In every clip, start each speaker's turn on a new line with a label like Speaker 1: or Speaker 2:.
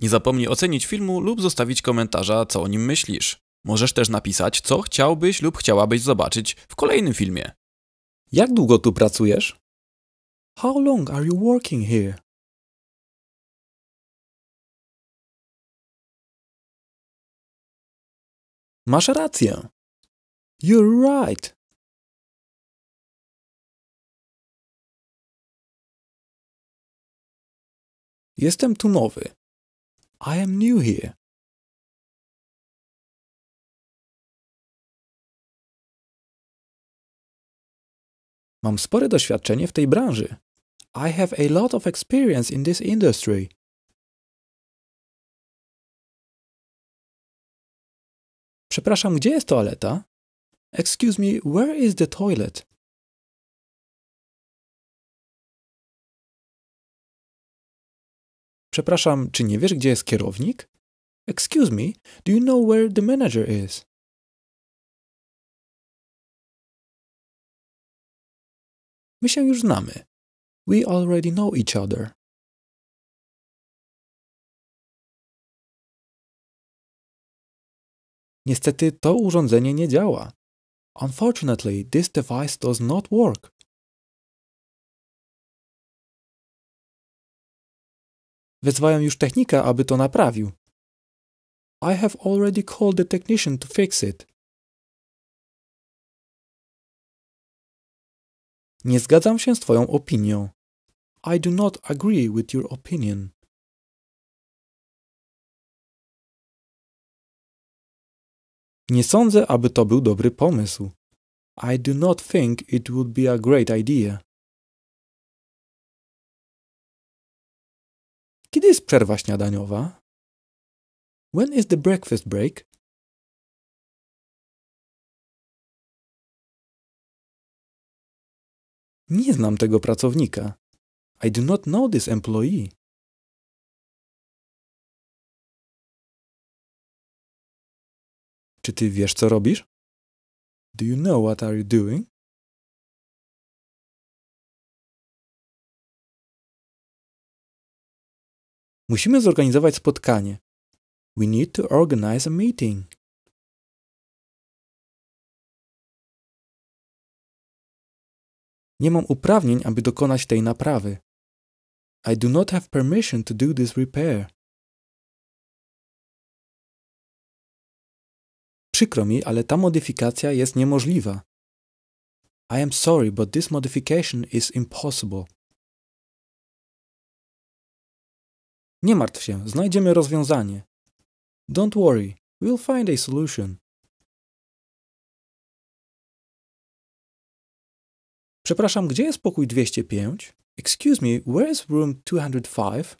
Speaker 1: Nie zapomnij ocenić filmu lub zostawić komentarza, co o nim myślisz. Możesz też napisać, co chciałbyś lub chciałabyś zobaczyć w kolejnym filmie. Jak długo tu pracujesz? How long are you working here? Masz rację. You're right. Jestem tu nowy. I am new here. Mam spore doświadczenie w tej branży. I have a lot of experience in this industry. Przepraszam, gdzie jest toaleta? Excuse me, where is the toilet? Przepraszam, czy nie wiesz, gdzie jest kierownik? Excuse me, do you know where the manager is? My się już znamy. We already know each other. Niestety to urządzenie nie działa. Unfortunately, this device does not work. Wezwałem już technika, aby to naprawił. I have already called the technician to fix it. Nie zgadzam się z Twoją opinią. I do not agree with your opinion. Nie sądzę, aby to był dobry pomysł. I do not think it would be a great idea. Kiedy jest przerwa śniadaniowa? When is the breakfast break? Nie znam tego pracownika. I do not know this employee. Czy ty wiesz, co robisz? Do you know what are you doing? Musimy zorganizować spotkanie. We need to organize a meeting. Nie mam uprawnień, aby dokonać tej naprawy. I do not have permission to do this repair. Przykro mi, ale ta modyfikacja jest niemożliwa. I am sorry, but this modification is impossible. Nie martw się, znajdziemy rozwiązanie. Don't worry, we'll find a solution. Przepraszam, gdzie jest pokój 205? Excuse me, where is room 205?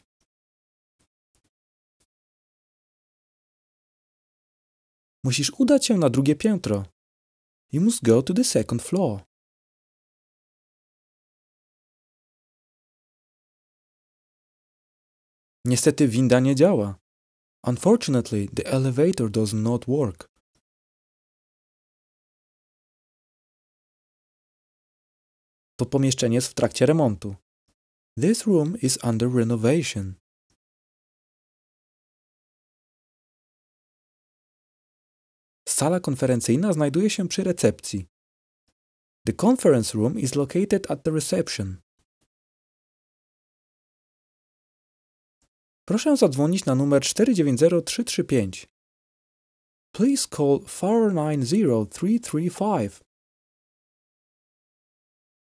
Speaker 1: Musisz udać się na drugie piętro. You must go to the second floor. Niestety winda nie działa. Unfortunately, the elevator does not work. To pomieszczenie jest w trakcie remontu. This room is under renovation. Sala konferencyjna znajduje się przy recepcji. The conference room is located at the reception. Proszę zadzwonić na numer 490335. Please call 490335.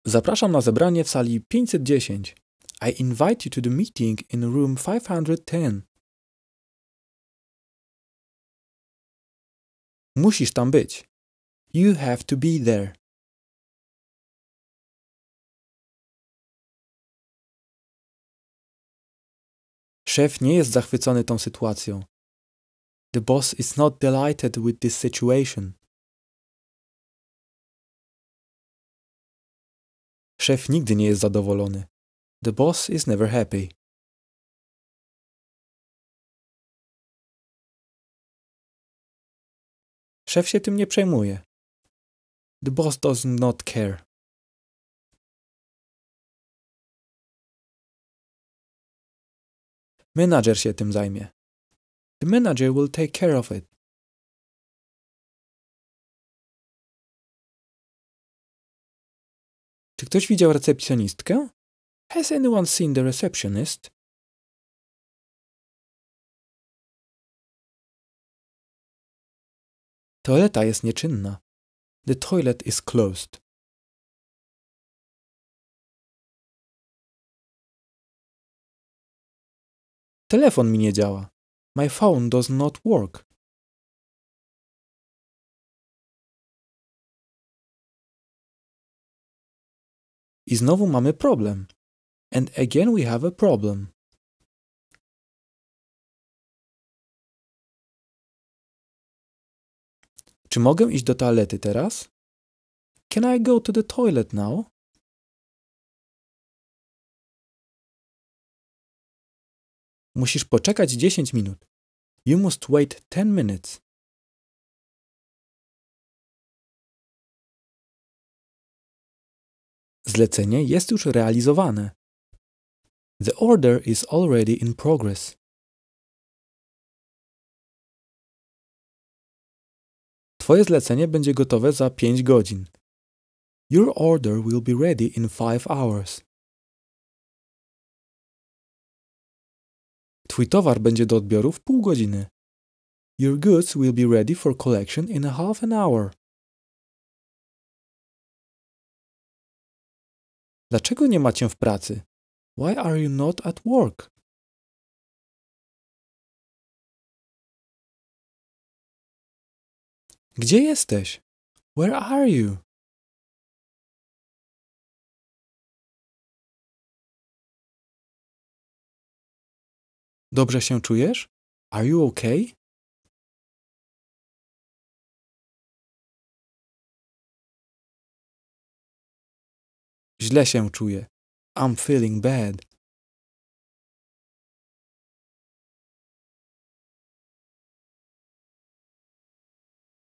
Speaker 1: Zapraszam na zebranie w sali 510. I invite you to the meeting in room 510. Musisz tam być. You have to be there. Szef nie jest zachwycony tą sytuacją. The boss is not delighted with this situation. Szef nigdy nie jest zadowolony. The boss is never happy. Szef się tym nie przejmuje. The boss does not care. Menadżer się tym zajmie. The manager will take care of it. Czy ktoś widział recepcjonistkę? Has anyone seen the receptionist? Toaleta jest nieczynna. The toilet is closed. Telefon mi nie działa. My phone does not work. I znowu mamy problem. And again we have a problem. Czy mogę iść do toalety teraz? Can I go to the toilet now? Musisz poczekać 10 minut. You must wait 10 minutes. Zlecenie jest już realizowane. The order is already in progress. Twoje zlecenie będzie gotowe za 5 godzin. Your order will be ready in 5 hours. Twój towar będzie do odbioru w pół godziny. Your goods will be ready for collection in a half an hour. Dlaczego nie macie w pracy? Why are you not at work? Gdzie jesteś? Where are you? Dobrze się czujesz? Are you okay? Źle się czuję. I'm feeling bad.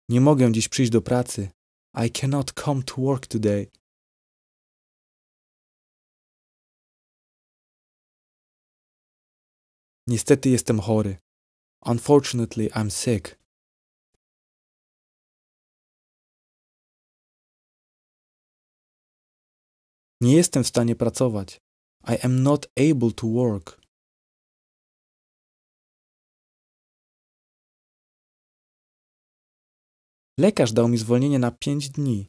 Speaker 1: Nie mogę dziś przyjść do pracy. I cannot come to work today. Niestety jestem chory. Unfortunately, I'm sick. Nie jestem w stanie pracować. I am not able to work. Lekarz dał mi zwolnienie na 5 dni.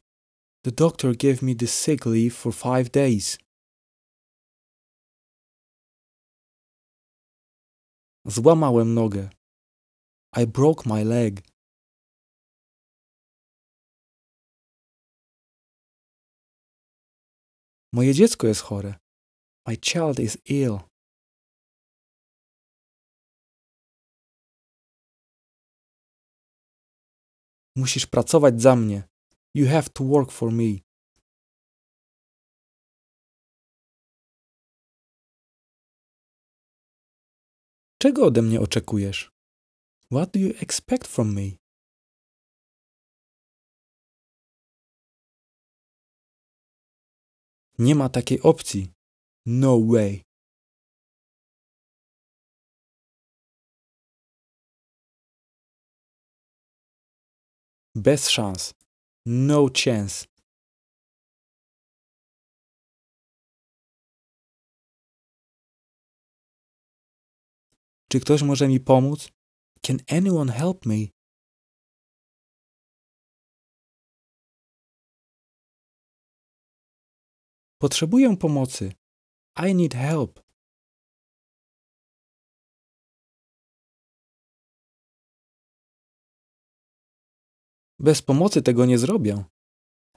Speaker 1: The doctor gave me the sick leave for 5 days. Złamałem nogę. I broke my leg. Moje dziecko jest chore. My child is ill. Musisz pracować za mnie. You have to work for me. Czego ode mnie oczekujesz? What do you expect from me? Nie ma takiej opcji. No way. Bez szans. No chance. Czy ktoś może mi pomóc? Can anyone help me? Potrzebuję pomocy. I need help. Bez pomocy tego nie zrobię.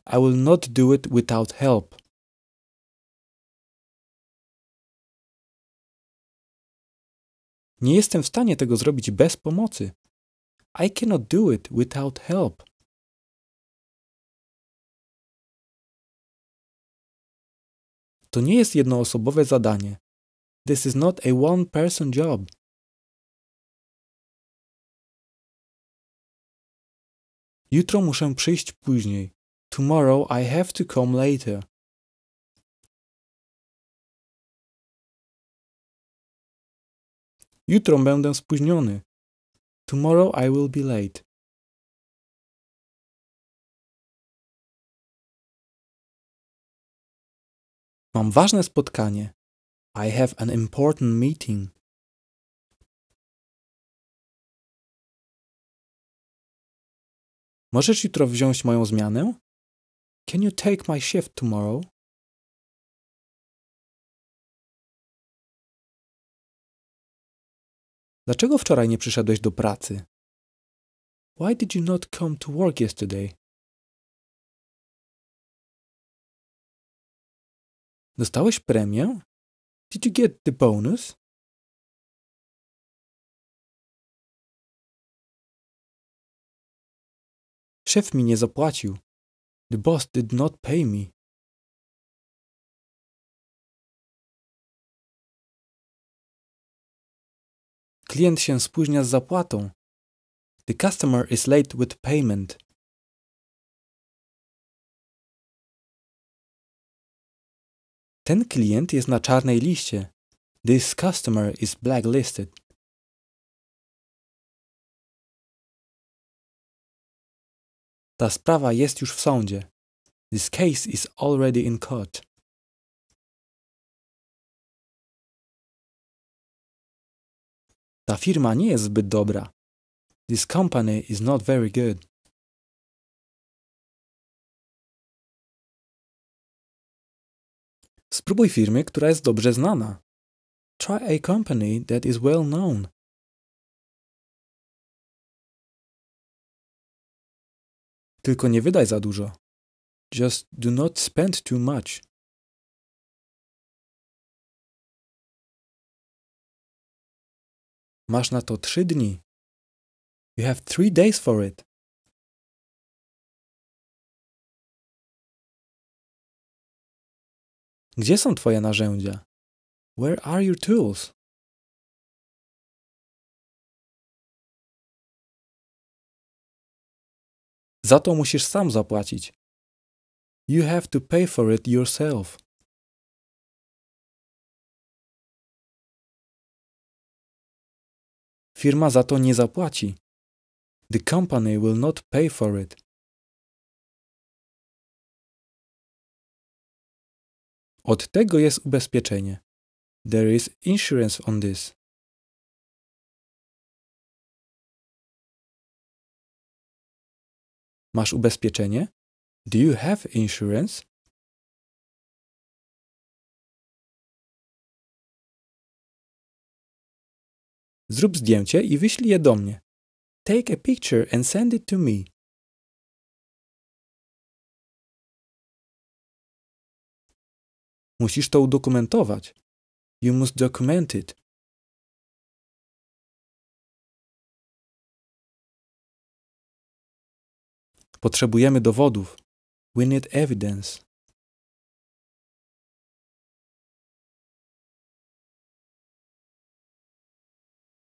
Speaker 1: I will not do it without help. Nie jestem w stanie tego zrobić bez pomocy. I cannot do it without help. To nie jest jednoosobowe zadanie. This is not a one-person job. Jutro muszę przyjść później. Tomorrow I have to come later. Jutro będę spóźniony. Tomorrow I will be late. Mam ważne spotkanie. I have an important meeting. Możesz jutro wziąć moją zmianę? Can you take my shift tomorrow? Dlaczego wczoraj nie przyszedłeś do pracy? Why did you not come to work yesterday? Dostałeś premię? Did you get the bonus? Szef mi nie zapłacił. The boss did not pay me. Klient się spóźnia z zapłatą. The customer is late with payment. Ten klient jest na czarnej liście. This customer is blacklisted. Ta sprawa jest już w sądzie. This case is already in court. Ta firma nie jest zbyt dobra. This company is not very good. Spróbuj firmy, która jest dobrze znana. Try a company that is well known. Tylko nie wydaj za dużo. Just do not spend too much. Masz na to trzy dni. You have three days for it. Gdzie są twoje narzędzia? Where are your tools? Za to musisz sam zapłacić. You have to pay for it yourself. Firma za to nie zapłaci. The company will not pay for it. Od tego jest ubezpieczenie. There is insurance on this. Masz ubezpieczenie? Do you have insurance? Zrób zdjęcie i wyślij je do mnie. Take a picture and send it to me. Musisz to udokumentować. You must document it. Potrzebujemy dowodów. We need evidence.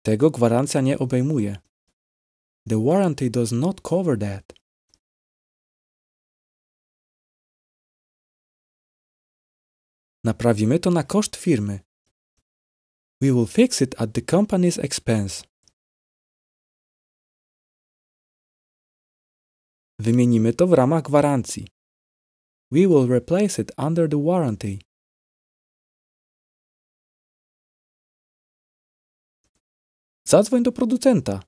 Speaker 1: Tego gwarancja nie obejmuje. The warranty does not cover that. Naprawimy to na koszt firmy. We will fix it at the company's expense. Wymienimy to w ramach gwarancji. We will replace it under the warranty. Zadzwoń do producenta.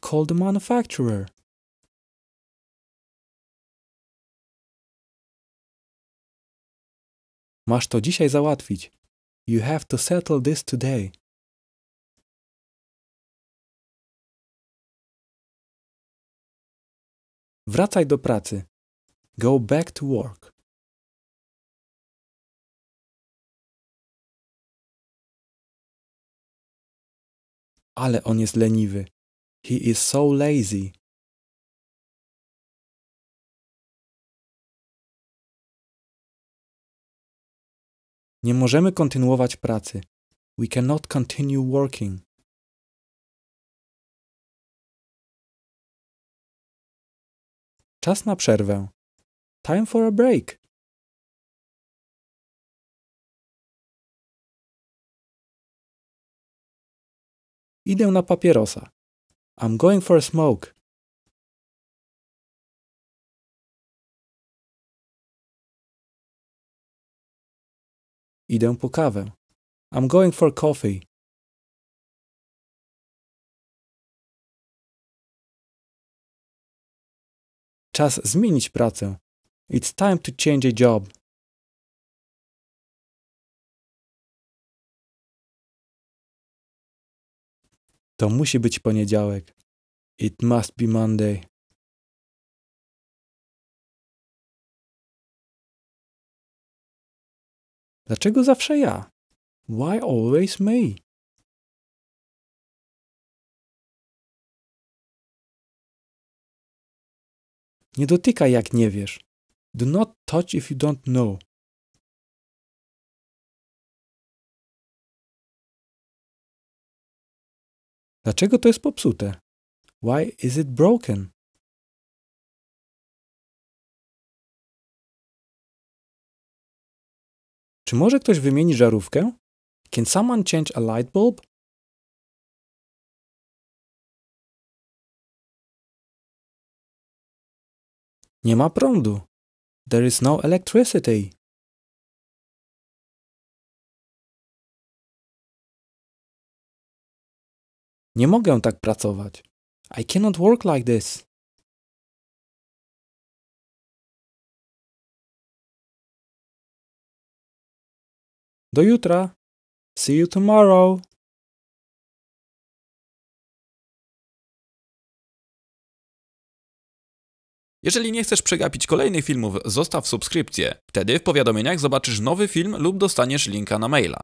Speaker 1: Call the manufacturer. Masz to dzisiaj załatwić. You have to settle this today. Wracaj do pracy. Go back to work. Ale on jest leniwy. He is so lazy. Nie możemy kontynuować pracy. We cannot continue working. Czas na przerwę. Time for a break. Idę na papierosa. I'm going for a smoke. Idę po kawę. I'm going for coffee. Czas zmienić pracę. It's time to change a job. To musi być poniedziałek. It must be Monday. Dlaczego zawsze ja? Why always me? Nie dotykaj jak nie wiesz. Do not touch if you don't know. Dlaczego to jest popsute? Why is it broken? Czy może ktoś wymieni żarówkę? Can someone change a light bulb? Nie ma prądu. There is no electricity. Nie mogę tak pracować. I cannot work like this. Do jutra. See you tomorrow. Jeżeli nie chcesz przegapić kolejnych filmów, zostaw subskrypcję. Wtedy w powiadomieniach zobaczysz nowy film lub dostaniesz linka na maila.